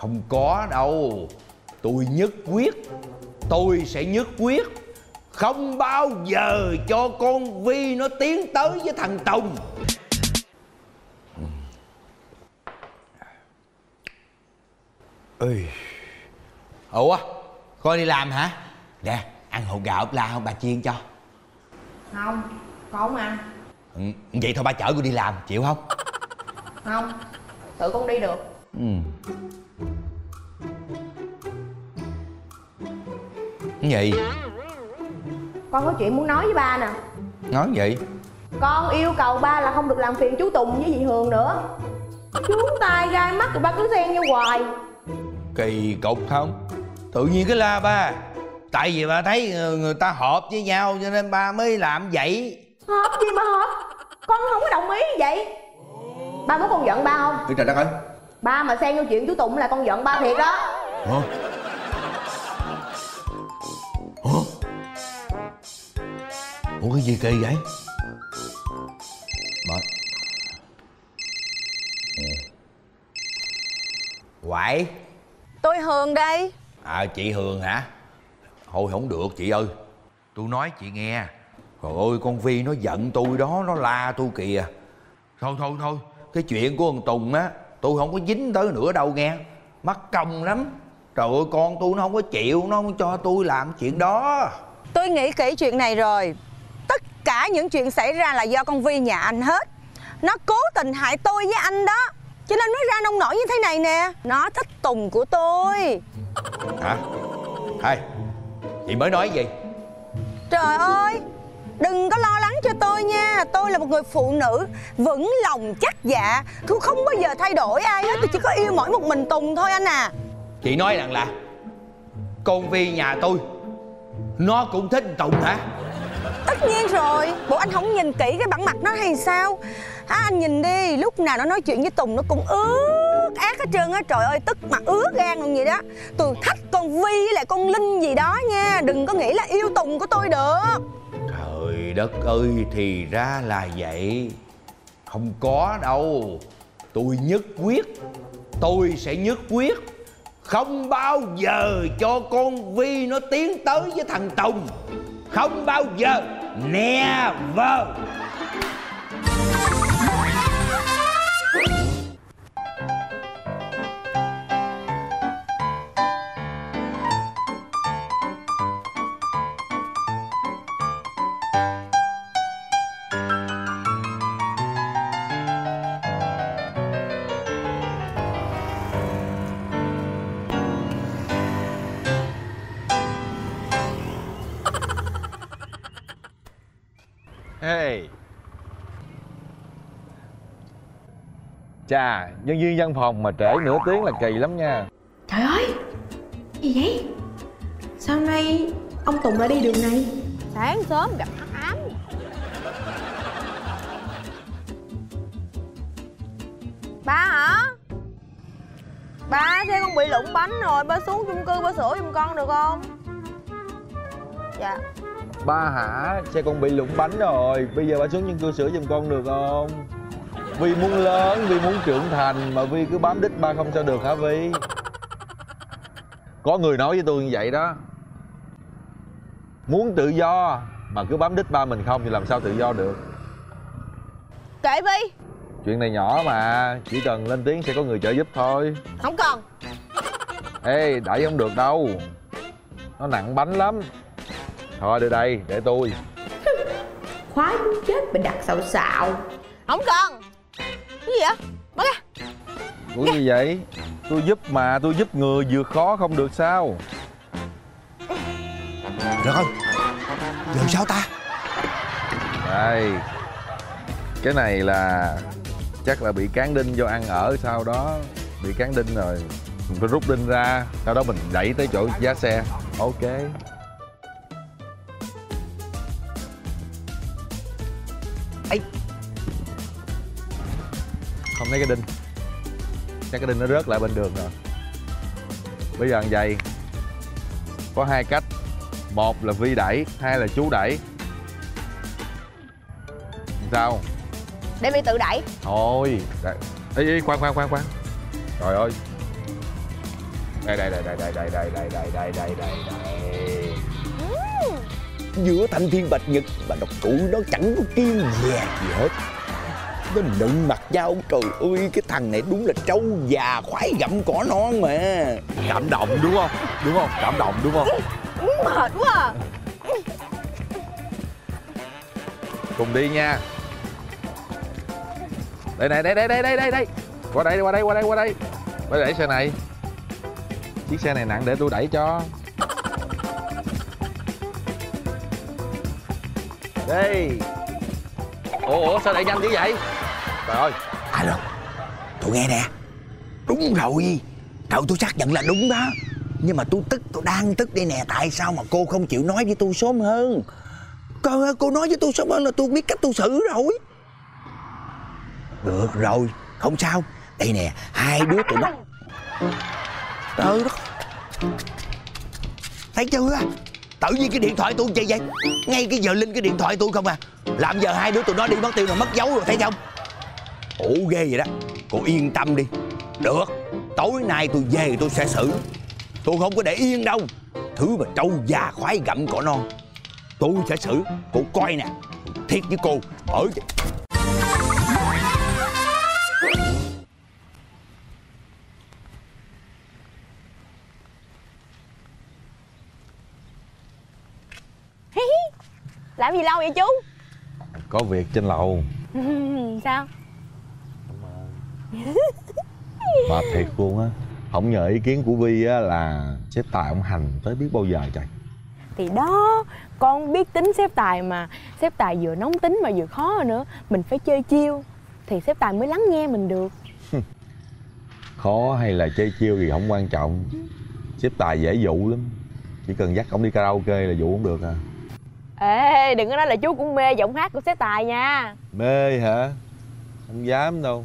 Không có đâu. Tôi nhất quyết Tôi sẽ nhất quyết. Không bao giờ cho con Vi nó tiến tới với thằng Tùng. Ơi Ủa? Con đi làm hả? Nè ăn hột gạo ốp la không? Bà chiên cho. Không Con không ăn. Ừ, Vậy thôi ba chở con đi làm chịu không? Không Tự con đi được. Ừ Cái gì? Con có chuyện muốn nói với ba nè. Nói gì? Con yêu cầu ba là không được làm phiền chú Tùng với dì Hường nữa. Chú tay gai mắt rồi ba cứ xen nhau hoài. Kỳ cục không? Tự nhiên cái la ba. Tại vì ba thấy ờ, người ta hợp với nhau Cho nên ba mới làm vậy. Hợp gì mà hợp? Con không có đồng ý như vậy. Ba muốn con giận ba không? Trời đất ơi. Ba mà xen vô chuyện chú Tùng là con giận ba thiệt đó. Hả Ủa cái gì kỳ vậy? Mở Quậy. Tôi Hường đây. À chị Hường hả? Thôi không được chị ơi. Tôi nói chị nghe. Trời ơi con Vi nó giận tôi đó Nó la tôi kìa. Thôi thôi thôi. Cái chuyện của thằng Tùng á Tôi không có dính tới nữa đâu nghe. Mắc công lắm. Trời ơi con tôi nó không có chịu Nó không cho tôi làm chuyện đó. Tôi nghĩ kỹ chuyện này rồi Tất cả những chuyện xảy ra là do con Vi nhà anh hết. Nó cố tình hại tôi với anh đó. Cho nên mới ra nông nổi như thế này nè. Nó thích Tùng của tôi. Hả? Hay Chị mới nói gì? Trời ơi Đừng có lo lắng cho tôi nha. Tôi là một người phụ nữ Vững lòng chắc dạ. Tôi không bao giờ thay đổi ai hết. Tôi chỉ có yêu mỗi một mình Tùng thôi anh à. Chị nói rằng là Con Vi nhà tôi Nó cũng thích Tùng hả Tất nhiên rồi. Bộ anh không nhìn kỹ cái bản mặt nó hay sao? À, Anh nhìn đi Lúc nào nó nói chuyện với Tùng nó cũng ướt ác hết trơn á. Trời ơi tức mặt ướt gan luôn vậy đó. Tôi thách con Vi với lại con Linh gì đó nha. Đừng có nghĩ là yêu Tùng của tôi được. Trời đất ơi thì ra là vậy. Không có đâu. Tôi nhất quyết Tôi sẽ nhất quyết Không bao giờ cho con Vi nó tiến tới với thằng Tùng. Không bao giờ Never. Hey. Chà, nhân viên văn phòng mà trễ nửa tiếng là kỳ lắm nha Trời ơi Gì vậy Sao hôm nay ông Tùng lại đi đường này Sáng sớm gặp hắc ám Ba hả? Ba xe con bị lụng bánh rồi Ba xuống chung cư ba sửa giùm con được không? Dạ Ba hả, xe con bị lụng bánh rồi. Bây giờ ba xuống nhân cư sửa giùm con được không? Vi muốn lớn, Vi muốn trưởng thành Mà Vi cứ bám đích ba không sao được hả Vi? Có người nói với tôi như vậy đó. Muốn tự do Mà cứ bám đích ba mình không thì làm sao tự do được? Kệ Vi. Chuyện này nhỏ mà Chỉ cần lên tiếng sẽ có người trợ giúp thôi. Không cần Ê, đẩy không được đâu. Nó nặng bánh lắm Thôi đưa đây, để tôi. Khoái muốn chết mà đặt xạo xạo. Không cần. Cái gì vậy? Bắt ra. Ủa gì vậy? Tôi giúp mà, tôi giúp người vượt khó không được sao? Được không? Giờ sao ta? Đây. Cái này là Chắc là bị cán đinh do ăn ở sau đó. Bị cán đinh rồi. Mình phải rút đinh ra. Sau đó mình đẩy tới chỗ giá xe. Ok Không thấy cái đinh Chắc cái đinh nó rớt lại bên đường rồi Bây giờ như vậy Có hai cách Một là Vi đẩy Hai là chú đẩy Sao Để Vi tự đẩy Thôi đẩy. Ê, ê, khoan khoan khoan khoan Trời ơi đây đây đây đây đây đây đây đây đây đây đây đây đây giữa thanh thiên bạch nhật mà độc cụ nó chẳng có kiên dè gì hết nó nựng mặt nhau trời ơi cái thằng này đúng là trâu già khoái gặm cỏ non mà. Cảm động đúng không? Đúng không? Cảm động đúng không? Mệt quá à. cùng đi nha. Đây này đây đây đây đây đây đây. Qua đây qua đây qua đây qua đây. Qua đẩy xe này. Chiếc xe này nặng để tôi đẩy cho. Đây. Ủa ủa sao đẩy nhanh dữ vậy trời ơi. Alo, tôi nghe nè. Đúng rồi, cậu tôi xác nhận là đúng đó. Nhưng mà tôi tức, tôi đang tức đây nè, tại sao mà cô không chịu nói với tôi sớm hơn? Cô cô nói với tôi sớm hơn là tôi biết cách tôi xử rồi. Được rồi, không sao. Đây nè, hai đứa tụi nó. Trời đất. Thấy chưa? Tự nhiên cái điện thoại tôi vậy vậy? Ngay cái giờ linh cái điện thoại tôi không à. Làm giờ hai đứa tụi nó đi mất tiêu rồi, mất dấu rồi, thấy không? Ủ ghê vậy đó. Cô yên tâm đi. Được tối nay tôi về tôi sẽ xử. Tôi không có để yên đâu. Thứ mà trâu già khoái gặm cỏ non tôi sẽ xử. Cô coi nè thiết với cô. Ở Làm gì lâu vậy chú? Có việc trên lầu. Sao mà thiệt luôn á không nhờ ý kiến của vi á là sếp tài ông hành tới biết bao giờ trời. Thì đó Con biết tính xếp tài mà. Xếp tài vừa nóng tính mà vừa khó nữa. Mình phải chơi chiêu Thì xếp tài mới lắng nghe mình được. Khó hay là chơi chiêu thì không quan trọng. Sếp tài dễ dụ lắm. Chỉ cần dắt ông đi karaoke là dụ không được à. Ê đừng có nói là chú cũng mê giọng hát của xếp tài nha. Mê hả? Không dám đâu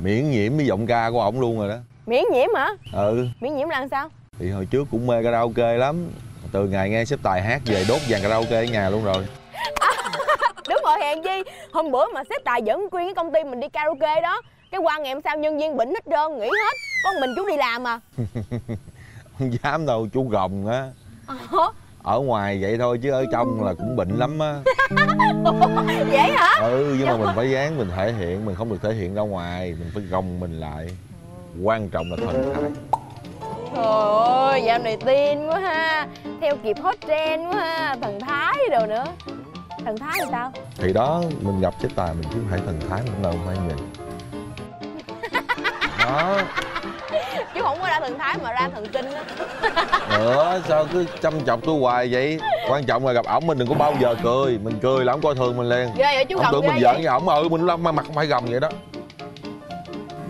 miễn nhiễm với giọng ca của ổng luôn rồi đó. Miễn nhiễm hả? Ừ. Miễn nhiễm là sao? Thì hồi trước cũng mê karaoke lắm. Từ ngày nghe sếp tài hát về đốt dàn karaoke ở nhà luôn rồi. Đúng rồi hèn chi. Hôm bữa mà xếp tài dẫn Quyên cái công ty mình đi karaoke đó Cái qua ngày hôm sau nhân viên bệnh hết trơn nghỉ hết. Con mình chú đi làm à. Không dám đâu chú gồng á. Ủa, ở ngoài vậy thôi chứ ở trong là cũng bệnh lắm á. Vậy hả? Ừ nhưng mà mình phải dáng mình thể hiện mình không được thể hiện ra ngoài mình phải gồng mình lại. Quan trọng là thần thái. Trời ơi dạo này tin quá ha. Theo kịp hot trend quá ha. Thần thái đồ nữa. Thần thái thì sao? Thì đó mình gặp sếp tài mình cứ phải thần thái mình đâu phải nhìn đó Chứ không có ra thần thái mà ra thần kinh á. Nữa sao cứ chăm chọc tôi hoài vậy? Quan trọng là gặp ổng mình đừng có bao giờ cười. Mình cười là ổng coi thường mình liền. Ghê vậy chú ổng tưởng mình giỡn với ổng ừ mình lắm mặt không phải gồng vậy đó.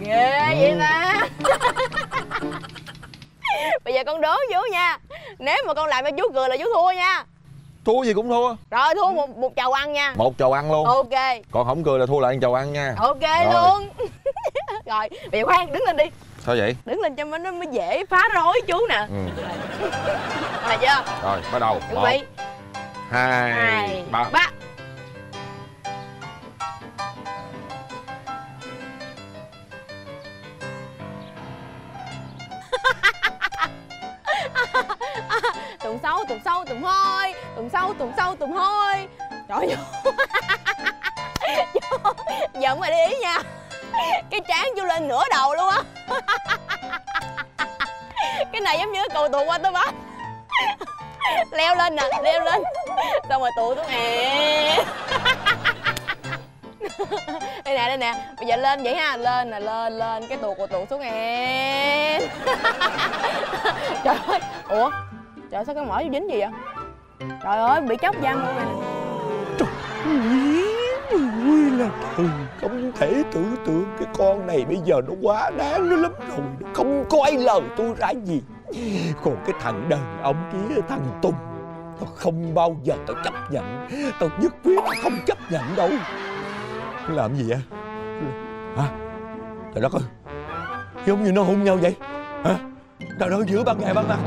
Ghê vậy mà Bây giờ con đố chú nha. Nếu mà con làm cho chú cười là chú thua nha. Thua gì cũng thua. Rồi thua một, một chầu ăn nha. Một chầu ăn luôn. Ok. Còn không cười là thua lại chầu ăn nha. Ok Rồi. luôn. Rồi bây giờ khoan đứng lên đi sao vậy? Đứng lên cho nó mới dễ phá rối chú nè. Ừ. Rồi chưa rồi bắt đầu. Chuẩn một bị. hai Hai ba. ba. Tùng sâu, tùng sâu, tùng hôi. Tùng sâu, tùng sâu, tùng hôi. Trời ơi. Giờ mà đi ý nha. Cái trán chú lên nửa đầu luôn á Cái này giống như cái cầu tuột qua tới bác. Leo lên nè, leo lên. Xong rồi tụi xuống. Nè Đây nè, đây nè. Bây giờ lên vậy ha, lên nè, lên, lên. Cái tuột của tuột xuống. Nè Trời ơi, ủa? Trời ơi, sao cái mỏ dính gì vậy? Trời ơi, bị chóc da luôn nè. Ui là thần không thể tưởng tượng cái con này bây giờ nó quá đáng nó lắm rồi. Nó không coi lời tôi ra gì. Còn cái thằng đàn ông kia, thằng tùng, tao không bao giờ tao chấp nhận. Tao nhất quyết tao không chấp nhận đâu. Làm gì vậy? Hả? Trời đất ơi. Giống như nó hôn nhau vậy. Hả? Trời ơi giữa ban ngày ban mặt.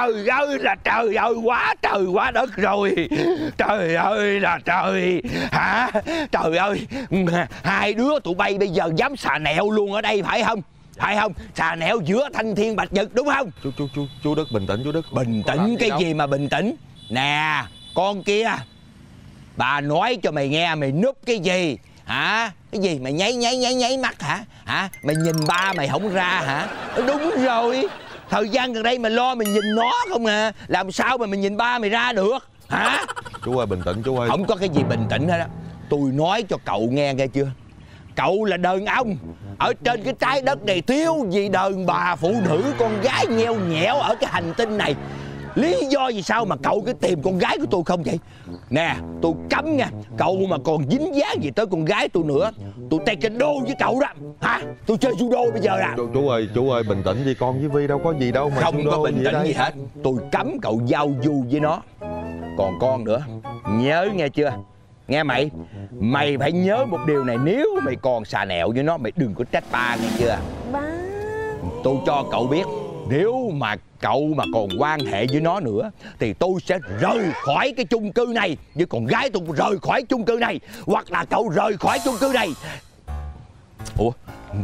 Trời ơi là trời ơi quá trời quá đất rồi. Trời ơi là trời. Hả? Trời ơi. Hai đứa tụi bay bây giờ dám xà nẹo luôn ở đây phải không? Phải không? Xà nẹo giữa thanh thiên bạch nhật đúng không? Chú chú chú chú đức bình tĩnh chú đức. Bình tĩnh cái đâu. gì mà bình tĩnh? Nè con kia. Bà nói cho mày nghe mày núp cái gì? Hả? Cái gì mày nháy nháy nháy nháy mắt hả? Hả? Mày nhìn ba mày không ra hả? Đúng rồi thời gian gần đây mày lo mày nhìn nó không à. Làm sao mà mày nhìn ba mày ra được? Hả? Chú ơi bình tĩnh chú ơi. Không có cái gì bình tĩnh hết á. Tôi nói cho cậu nghe nghe chưa? Cậu là đàn ông. Ở trên cái trái đất này thiếu gì đàn bà phụ nữ con gái nheo nhẽo ở cái hành tinh này lý do gì sao mà cậu cứ tìm con gái của tôi không vậy? Nè tôi cấm nha. Cậu mà còn dính dáng gì tới con gái tôi nữa tôi tay cái đô với cậu đó. Hả? Tôi chơi judo bây giờ à chú, chú ơi chú ơi bình tĩnh đi con với vi đâu có gì đâu mà không có bình tĩnh đây. gì hết. Tôi cấm cậu giao du với nó. Còn con nữa nhớ nghe chưa? Nghe mày. Mày phải nhớ một điều này nếu mày còn xà nẹo với nó mày đừng có trách ba nghe chưa? Ba. Tôi cho cậu biết nếu mà cậu mà còn quan hệ với nó nữa thì tôi sẽ rời khỏi cái chung cư này với con gái tôi rời khỏi chung cư này hoặc là cậu rời khỏi chung cư này. Ủa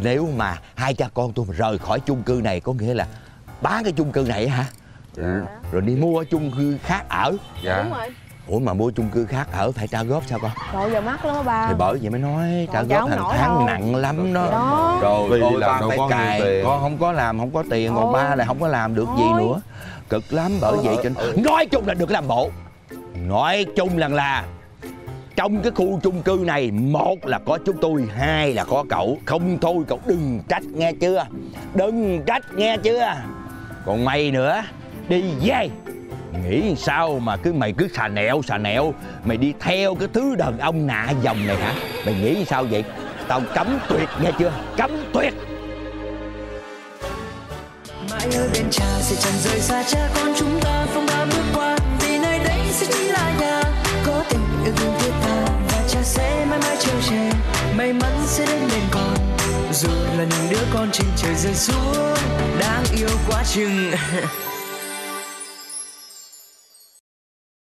nếu mà hai cha con tôi mà rời khỏi chung cư này có nghĩa là bán cái chung cư này hả? Rồi, rồi đi mua chung cư khác ở. Dạ. Đúng rồi ủa mà mua chung cư khác ở phải trả góp sao con? Trời giờ mắc lắm á ba. Thì bởi vậy mới nói trả góp hàng tháng đâu. nặng lắm đó. Đó. Rồi Vì ba đâu phải cài. tiền. con không có làm không có tiền còn ba này không có làm được gì Thôi. nữa. Cực lắm bởi vậy cho nên nói chung là có làm bộ. Nói chung là là trong cái khu chung cư này một là có chúng tôi hai là có cậu. Không thôi cậu đừng trách nghe chưa? Đừng trách nghe chưa? Còn mày nữa đi về nghĩ sao mà cứ mày cứ xà nẹo xà nẹo. Mày đi theo cái thứ đàn ông nạ dòng này hả? Mày nghĩ sao vậy? Tao cấm tuyệt, nghe chưa? Cấm tuyệt. Mãi ở bên cha sẽ chẳng rời xa cha con chúng ta, phong ba bước qua. Vì nơi đây sẽ chỉ là nhà, có tình yêu thương thiết tha. Và cha sẽ mãi mãi chờ che may mắn sẽ đến bên con. Dù là những đứa con trên trời rơi xuống, đáng yêu quá chừng.